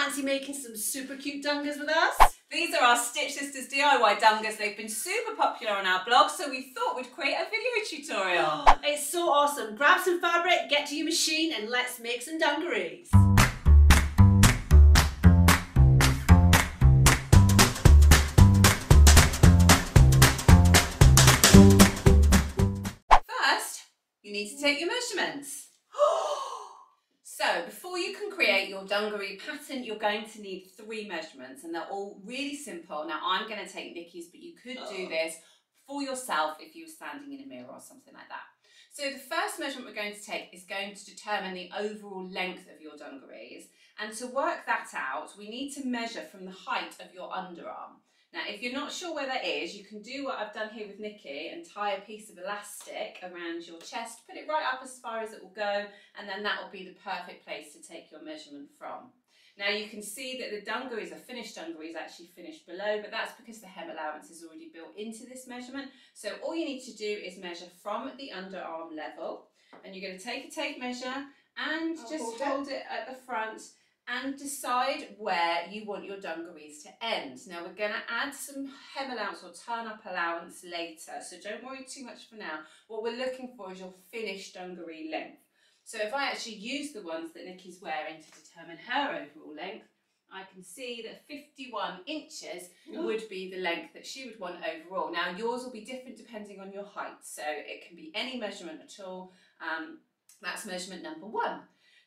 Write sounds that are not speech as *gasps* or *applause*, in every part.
fancy making some super cute dungas with us? These are our Stitch Sisters DIY dungas. They've been super popular on our blog, so we thought we'd create a video tutorial. *gasps* it's so awesome. Grab some fabric, get to your machine, and let's make some dungarees. First, you need to take your measurements. So before you can create your dungaree pattern, you're going to need three measurements and they're all really simple. Now I'm going to take Nikki's, but you could do oh. this for yourself if you were standing in a mirror or something like that. So the first measurement we're going to take is going to determine the overall length of your dungarees. And to work that out, we need to measure from the height of your underarm. Now, if you're not sure where that is, you can do what I've done here with Nikki and tie a piece of elastic around your chest, put it right up as far as it will go, and then that will be the perfect place to take your measurement from. Now you can see that the dungarees, a finished dungaree is actually finished below, but that's because the hem allowance is already built into this measurement. So all you need to do is measure from the underarm level, and you're going to take a tape measure and I'll just hold, hold it. it at the front and decide where you want your dungarees to end. Now we're going to add some hem allowance or turn up allowance later, so don't worry too much for now. What we're looking for is your finished dungaree length. So if I actually use the ones that Nikki's wearing to determine her overall length, I can see that 51 inches would be the length that she would want overall. Now yours will be different depending on your height, so it can be any measurement at all. Um, that's measurement number one.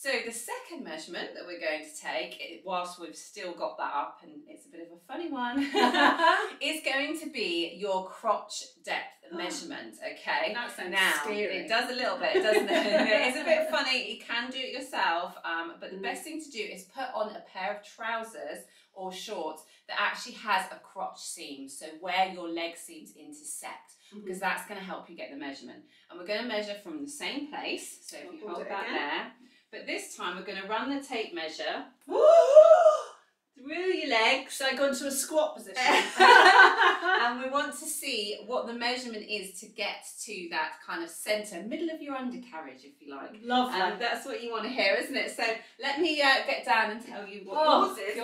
So the second measurement that we're going to take, whilst we've still got that up, and it's a bit of a funny one, *laughs* *laughs* is going to be your crotch depth measurement, okay? That sounds now, scary. It does a little bit, doesn't it? *laughs* it's a bit funny, you can do it yourself, um, but the mm. best thing to do is put on a pair of trousers or shorts that actually has a crotch seam, so where your leg seams intersect, mm -hmm. because that's going to help you get the measurement. And we're going to measure from the same place, so if you hold that again. there, but this time we're going to run the tape measure *gasps* through your legs. So I go into a squat position. *laughs* and we want to see what the measurement is to get to that kind of centre, middle of your undercarriage, if you like. Lovely. Um, that's what you want to hear, isn't it? So let me uh, get down and tell you what oh, yours is.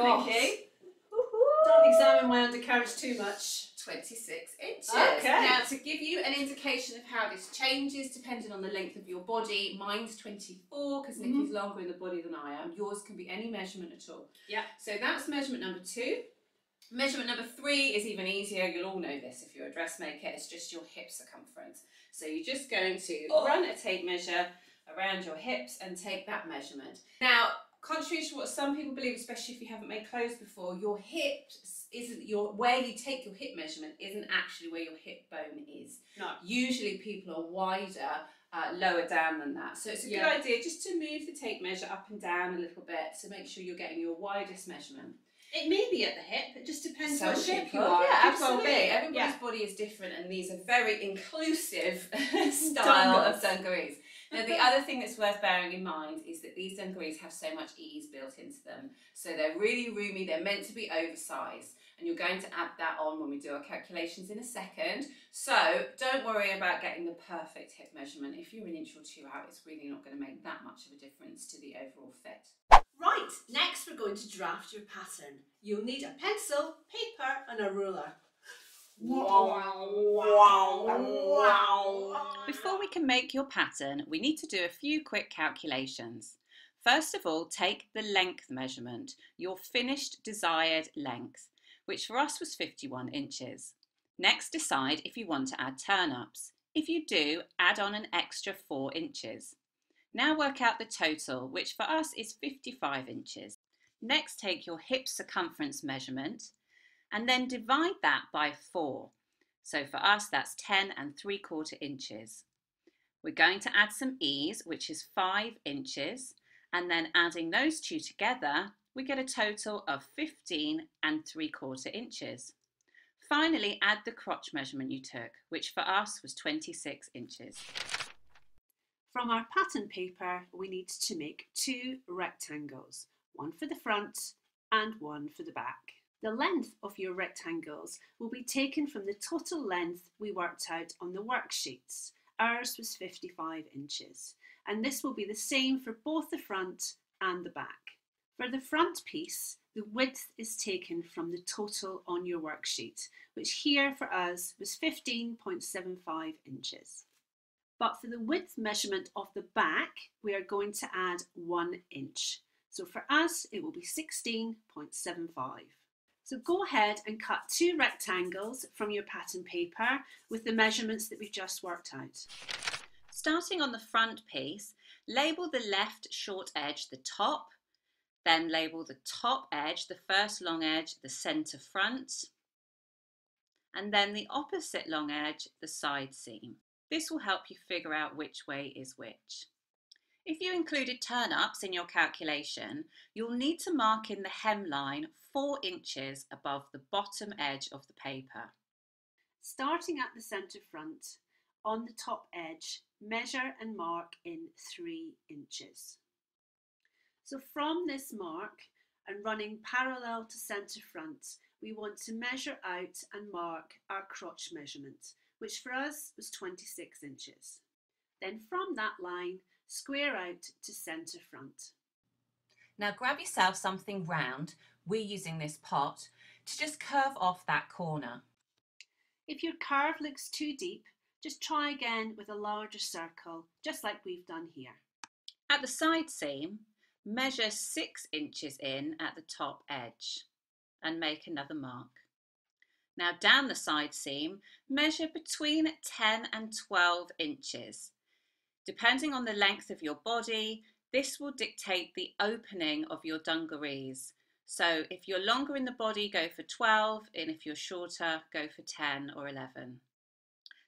Don't examine my undercarriage too much. 26 inches. Okay. Now, to give you an indication of how this changes, depending on the length of your body, mine's 24 because mm -hmm. Nikki's longer in the body than I am. Yours can be any measurement at all. Yeah. So that's measurement number two. Measurement number three is even easier. You'll all know this if you're a dressmaker. It's just your hip circumference. So you're just going to oh. run a tape measure around your hips and take that measurement. Now, contrary to what some people believe, especially if you haven't made clothes before, your hip isn't your where you take your hip measurement isn't actually where your hip bone is. No. Usually people are wider uh, lower down than that. So it's a yeah. good idea just to move the tape measure up and down a little bit to make sure you're getting your widest measurement. It may be at the hip, it just depends what shape you are. Yeah, absolutely. Everybody's yeah. body is different and these are very inclusive *laughs* *laughs* style of dungarees. Now, the other thing that's worth bearing in mind is that these dungarees have so much ease built into them. So they're really roomy, they're meant to be oversized and you're going to add that on when we do our calculations in a second. So don't worry about getting the perfect hip measurement. If you're an inch or two out, it's really not going to make that much of a difference to the overall fit. Right, next we're going to draft your pattern. You'll need a pencil, paper and a ruler. Before we can make your pattern, we need to do a few quick calculations. First of all, take the length measurement, your finished desired length which for us was 51 inches. Next decide if you want to add turn-ups. If you do, add on an extra 4 inches. Now work out the total, which for us is 55 inches. Next take your hip circumference measurement and then divide that by 4. So for us that's 10 and 3 quarter inches. We're going to add some ease, which is 5 inches, and then adding those two together we get a total of 15 and 3 quarter inches. Finally, add the crotch measurement you took, which for us was 26 inches. From our pattern paper, we need to make two rectangles, one for the front and one for the back. The length of your rectangles will be taken from the total length we worked out on the worksheets. Ours was 55 inches, and this will be the same for both the front and the back. For the front piece, the width is taken from the total on your worksheet, which here for us was 15.75 inches. But for the width measurement of the back, we are going to add one inch. So for us, it will be 16.75. So go ahead and cut two rectangles from your pattern paper with the measurements that we've just worked out. Starting on the front piece, label the left short edge the top, then label the top edge, the first long edge, the centre front, and then the opposite long edge, the side seam. This will help you figure out which way is which. If you included turn-ups in your calculation, you'll need to mark in the hemline 4 inches above the bottom edge of the paper. Starting at the centre front, on the top edge, measure and mark in 3 inches. So from this mark and running parallel to centre front, we want to measure out and mark our crotch measurement, which for us was 26 inches. Then from that line, square out to centre front. Now grab yourself something round, we're using this pot, to just curve off that corner. If your curve looks too deep, just try again with a larger circle, just like we've done here. At the side seam, measure 6 inches in at the top edge and make another mark. Now down the side seam, measure between 10 and 12 inches Depending on the length of your body, this will dictate the opening of your dungarees. So if you're longer in the body, go for 12, and if you're shorter, go for 10 or 11.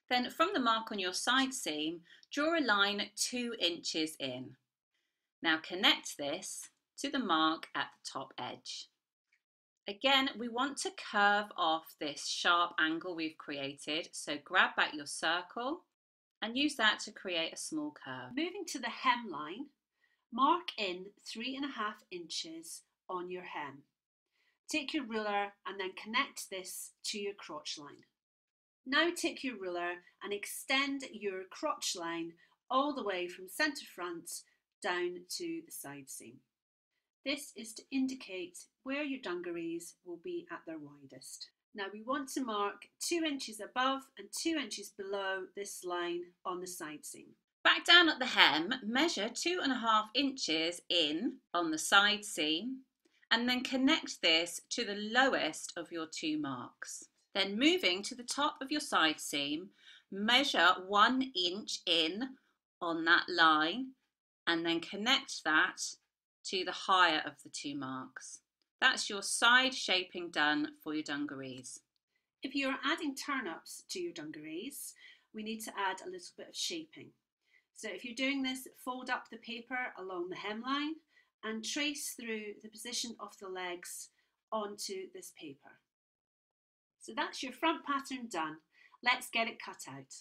Then from the mark on your side seam, draw a line two inches in. Now connect this to the mark at the top edge. Again, we want to curve off this sharp angle we've created. So grab back your circle and use that to create a small curve. Moving to the hemline, mark in three and a half inches on your hem. Take your ruler and then connect this to your crotch line. Now take your ruler and extend your crotch line all the way from centre front down to the side seam. This is to indicate where your dungarees will be at their widest. Now we want to mark two inches above and two inches below this line on the side seam. Back down at the hem, measure two and a half inches in on the side seam and then connect this to the lowest of your two marks. Then moving to the top of your side seam, measure one inch in on that line and then connect that to the higher of the two marks. That's your side shaping done for your dungarees. If you're adding turn-ups to your dungarees, we need to add a little bit of shaping. So if you're doing this, fold up the paper along the hemline and trace through the position of the legs onto this paper. So that's your front pattern done. Let's get it cut out.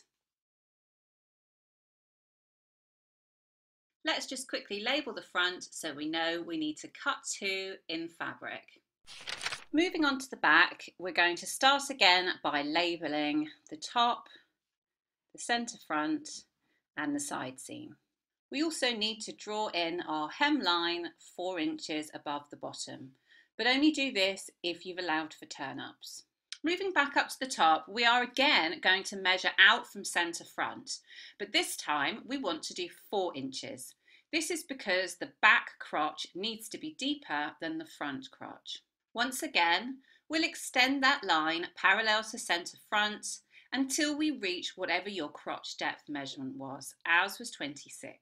Let's just quickly label the front so we know we need to cut two in fabric. Moving on to the back, we're going to start again by labelling the top, the centre front and the side seam. We also need to draw in our hemline four inches above the bottom, but only do this if you've allowed for turn-ups. Moving back up to the top, we are again going to measure out from centre front, but this time we want to do four inches. This is because the back crotch needs to be deeper than the front crotch. Once again, we'll extend that line parallel to centre front until we reach whatever your crotch depth measurement was. Ours was 26.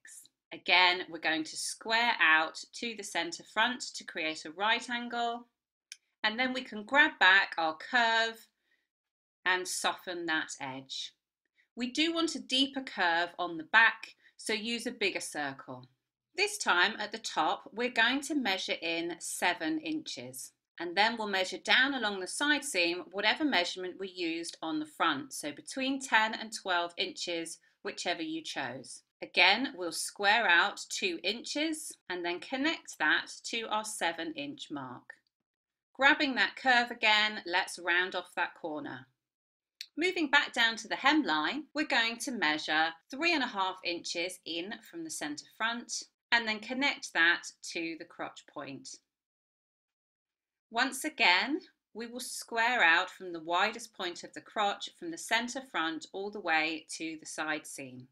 Again, we're going to square out to the centre front to create a right angle and then we can grab back our curve and soften that edge. We do want a deeper curve on the back, so use a bigger circle. This time at the top, we're going to measure in seven inches and then we'll measure down along the side seam whatever measurement we used on the front. So between 10 and 12 inches, whichever you chose. Again, we'll square out two inches and then connect that to our seven inch mark. Grabbing that curve again, let's round off that corner. Moving back down to the hemline, we're going to measure three and a half inches in from the centre front and then connect that to the crotch point. Once again, we will square out from the widest point of the crotch from the centre front all the way to the side seam.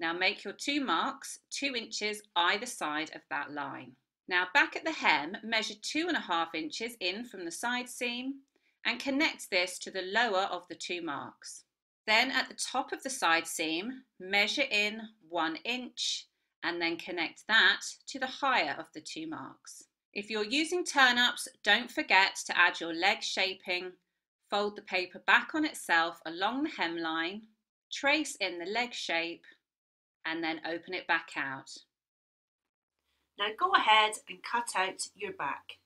Now make your two marks two inches either side of that line. Now back at the hem, measure two and a half inches in from the side seam and connect this to the lower of the two marks. Then at the top of the side seam, measure in one inch and then connect that to the higher of the two marks. If you're using turn-ups, don't forget to add your leg shaping. Fold the paper back on itself along the hemline, trace in the leg shape, and then open it back out. Now go ahead and cut out your back.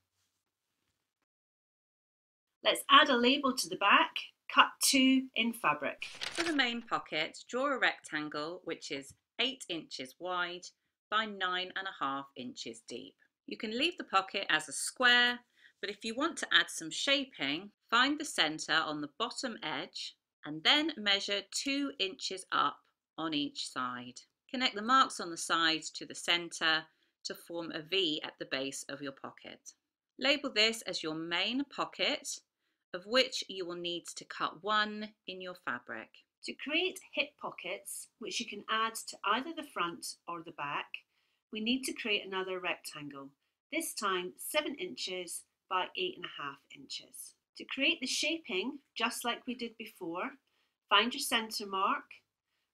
Let's add a label to the back, cut two in fabric. For the main pocket, draw a rectangle which is 8 inches wide by 9.5 inches deep. You can leave the pocket as a square, but if you want to add some shaping, find the centre on the bottom edge and then measure 2 inches up on each side. Connect the marks on the sides to the centre to form a V at the base of your pocket. Label this as your main pocket, of which you will need to cut one in your fabric. To create hip pockets, which you can add to either the front or the back, we need to create another rectangle this time 7 inches by 8.5 inches. To create the shaping, just like we did before, find your centre mark,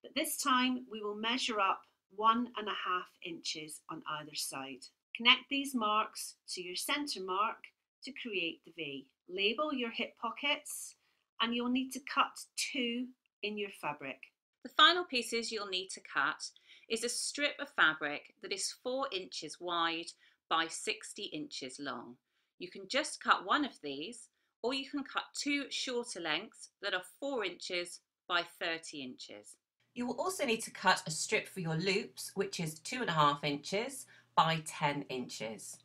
but this time we will measure up one and a half inches on either side. Connect these marks to your centre mark to create the V. Label your hip pockets and you'll need to cut two in your fabric. The final pieces you'll need to cut is a strip of fabric that is 4 inches wide by 60 inches long. You can just cut one of these or you can cut two shorter lengths that are 4 inches by 30 inches. You will also need to cut a strip for your loops which is 2.5 inches by 10 inches.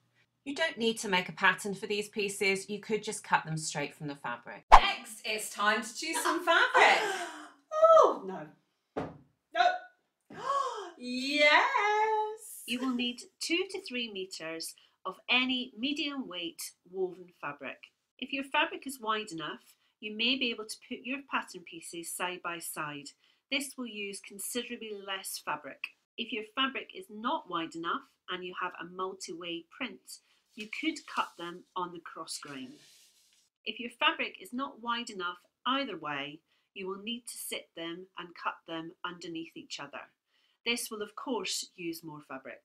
You don't need to make a pattern for these pieces, you could just cut them straight from the fabric. Next, it's time to choose some *gasps* fabric. oh, no. No. *gasps* yes! You will need two to three metres of any medium weight woven fabric. If your fabric is wide enough, you may be able to put your pattern pieces side by side. This will use considerably less fabric. If your fabric is not wide enough and you have a multi-way print, you could cut them on the cross grain. If your fabric is not wide enough either way, you will need to sit them and cut them underneath each other. This will of course use more fabric.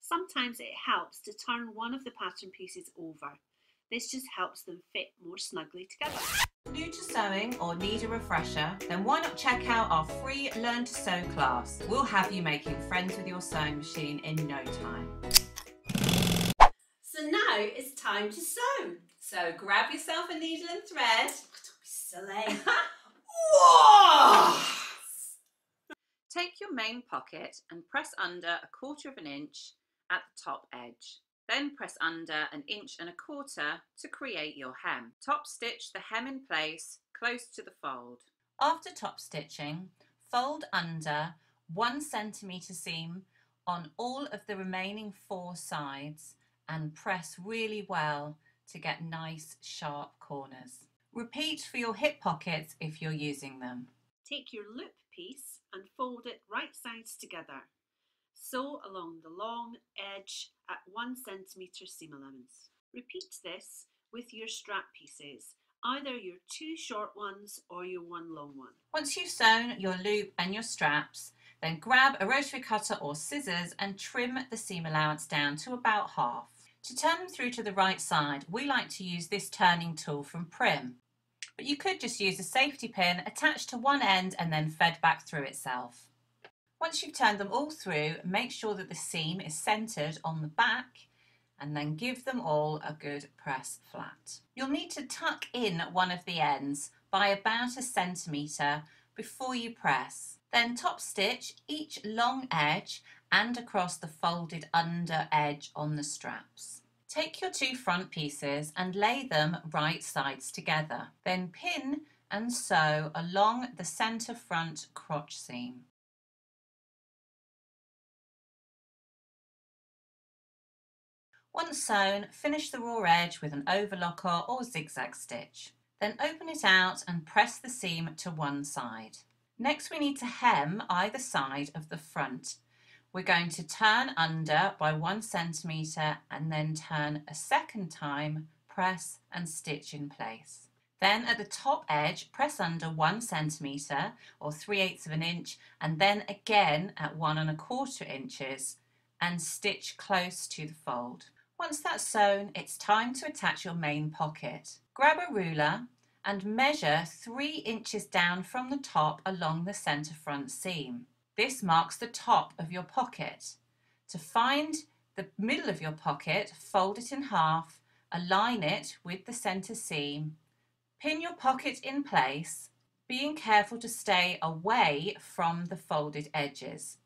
Sometimes it helps to turn one of the pattern pieces over. This just helps them fit more snugly together. New to sewing or need a refresher? Then why not check out our free Learn to Sew class. We'll have you making friends with your sewing machine in no time. So now it's time to sew. So grab yourself a needle and thread. Don't be silly. Whoa! Take your main pocket and press under a quarter of an inch at the top edge. Then press under an inch and a quarter to create your hem. Top stitch the hem in place close to the fold. After top stitching, fold under one centimetre seam on all of the remaining four sides and press really well to get nice sharp corners. Repeat for your hip pockets if you're using them. Take your loop piece and fold it right sides together. Sew along the long edge at 1 cm seam allowance. Repeat this with your strap pieces, either your two short ones or your one long one. Once you've sewn your loop and your straps, then grab a rotary cutter or scissors and trim the seam allowance down to about half. To turn them through to the right side, we like to use this turning tool from Prym but you could just use a safety pin attached to one end and then fed back through itself. Once you've turned them all through, make sure that the seam is centred on the back and then give them all a good press flat. You'll need to tuck in one of the ends by about a centimetre before you press. Then top stitch each long edge and across the folded under edge on the straps. Take your two front pieces and lay them right sides together. Then pin and sew along the centre front crotch seam. Once sewn, finish the raw edge with an overlocker or zigzag stitch. Then open it out and press the seam to one side. Next we need to hem either side of the front. We're going to turn under by one centimetre and then turn a second time, press and stitch in place. Then at the top edge, press under one centimetre or three eighths of an inch and then again at one and a quarter inches and stitch close to the fold. Once that's sewn, it's time to attach your main pocket. Grab a ruler and measure 3 inches down from the top along the centre front seam. This marks the top of your pocket. To find the middle of your pocket, fold it in half, align it with the centre seam, pin your pocket in place, being careful to stay away from the folded edges.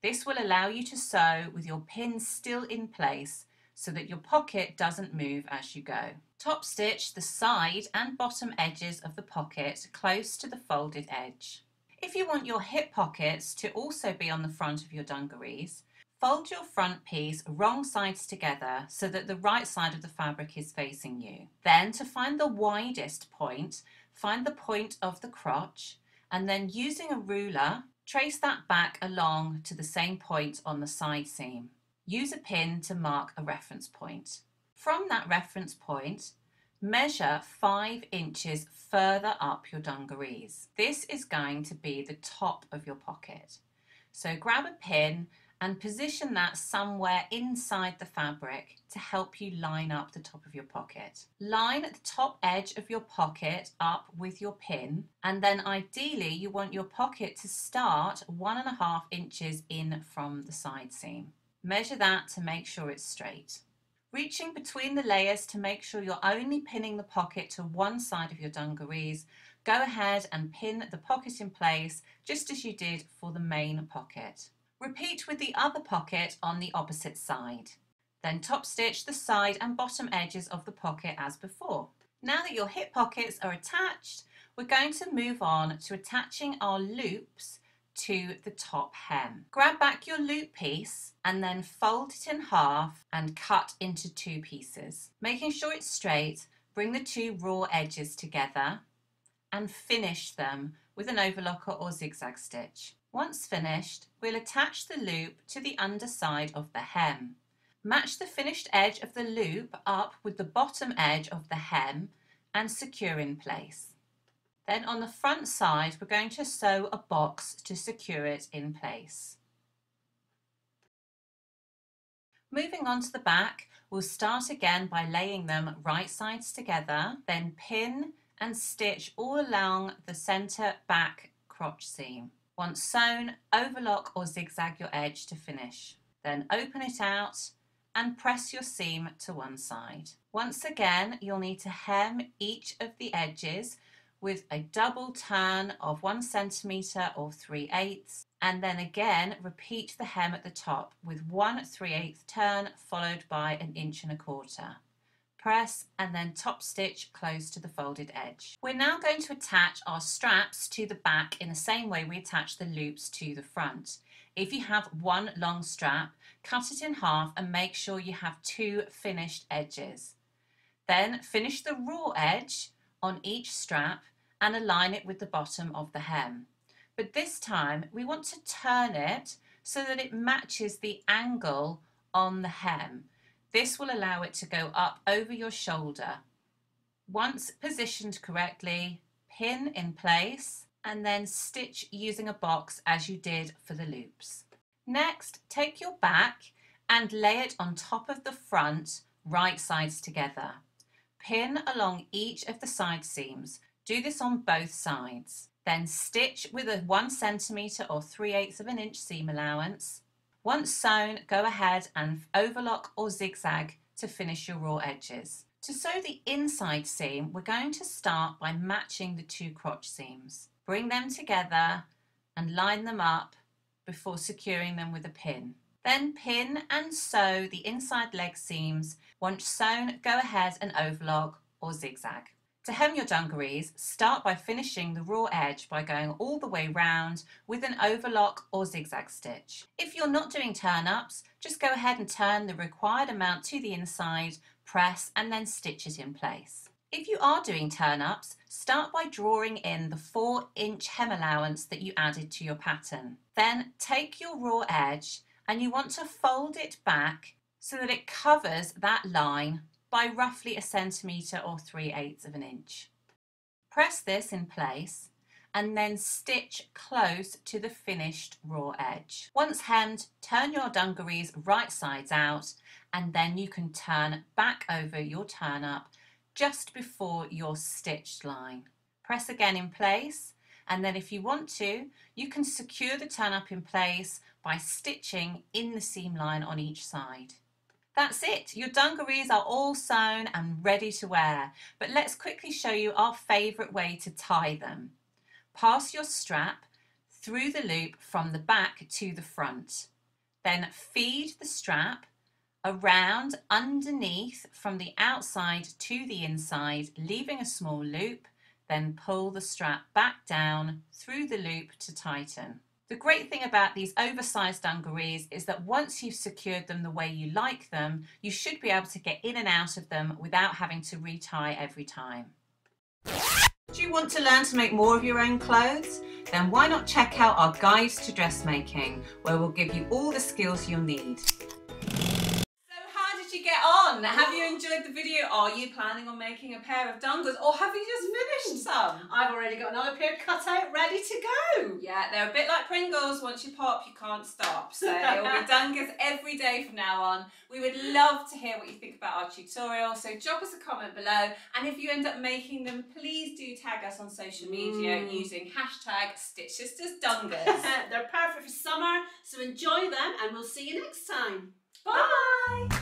This will allow you to sew with your pin still in place so that your pocket doesn't move as you go. Top stitch the side and bottom edges of the pocket close to the folded edge. If you want your hip pockets to also be on the front of your dungarees, fold your front piece wrong sides together so that the right side of the fabric is facing you. Then to find the widest point, find the point of the crotch and then using a ruler, trace that back along to the same point on the side seam. Use a pin to mark a reference point. From that reference point, measure 5 inches further up your dungarees. This is going to be the top of your pocket. So grab a pin and position that somewhere inside the fabric to help you line up the top of your pocket. Line the top edge of your pocket up with your pin and then ideally you want your pocket to start one and a half inches in from the side seam. Measure that to make sure it's straight. Reaching between the layers to make sure you're only pinning the pocket to one side of your dungarees, go ahead and pin the pocket in place just as you did for the main pocket. Repeat with the other pocket on the opposite side. Then top stitch the side and bottom edges of the pocket as before. Now that your hip pockets are attached, we're going to move on to attaching our loops to the top hem. Grab back your loop piece and then fold it in half and cut into two pieces. Making sure it's straight, bring the two raw edges together and finish them with an overlocker or zigzag stitch. Once finished, we'll attach the loop to the underside of the hem. Match the finished edge of the loop up with the bottom edge of the hem and secure in place. Then on the front side, we're going to sew a box to secure it in place. Moving on to the back, we'll start again by laying them right sides together, then pin and stitch all along the centre back crotch seam. Once sewn, overlock or zigzag your edge to finish. Then open it out and press your seam to one side. Once again, you'll need to hem each of the edges with a double turn of one centimetre or three eighths and then again repeat the hem at the top with one three eighth turn followed by an inch and a quarter. Press and then top stitch close to the folded edge. We're now going to attach our straps to the back in the same way we attach the loops to the front. If you have one long strap, cut it in half and make sure you have two finished edges. Then finish the raw edge on each strap and align it with the bottom of the hem. But this time we want to turn it so that it matches the angle on the hem. This will allow it to go up over your shoulder. Once positioned correctly, pin in place and then stitch using a box as you did for the loops. Next, take your back and lay it on top of the front, right sides together. Pin along each of the side seams do this on both sides. Then stitch with a one centimetre or 3 eighths of an inch seam allowance. Once sewn, go ahead and overlock or zigzag to finish your raw edges. To sew the inside seam, we're going to start by matching the two crotch seams. Bring them together and line them up before securing them with a pin. Then pin and sew the inside leg seams. Once sewn, go ahead and overlock or zigzag. To hem your dungarees, start by finishing the raw edge by going all the way round with an overlock or zigzag stitch. If you're not doing turn-ups, just go ahead and turn the required amount to the inside, press and then stitch it in place. If you are doing turn-ups, start by drawing in the 4 inch hem allowance that you added to your pattern. Then take your raw edge and you want to fold it back so that it covers that line by roughly a centimetre or 3 eighths of an inch. Press this in place and then stitch close to the finished raw edge. Once hemmed, turn your dungarees right sides out and then you can turn back over your turn up just before your stitched line. Press again in place and then if you want to, you can secure the turn up in place by stitching in the seam line on each side. That's it, your dungarees are all sewn and ready to wear, but let's quickly show you our favourite way to tie them. Pass your strap through the loop from the back to the front. Then feed the strap around underneath from the outside to the inside, leaving a small loop, then pull the strap back down through the loop to tighten. The great thing about these oversized dungarees is that once you've secured them the way you like them, you should be able to get in and out of them without having to retie every time. Do you want to learn to make more of your own clothes? Then why not check out our Guides to Dressmaking, where we'll give you all the skills you'll need Have you enjoyed the video? Are you planning on making a pair of dungas or have you just finished some? I've already got another pair cut out ready to go. Yeah, they're a bit like Pringles. Once you pop, you can't stop. So it will be *laughs* dungas every day from now on. We would love to hear what you think about our tutorial. So drop us a comment below. And if you end up making them, please do tag us on social media mm. using hashtag Stitch Sisters Dungas. *laughs* they're perfect for summer. So enjoy them and we'll see you next time. Bye. Bye.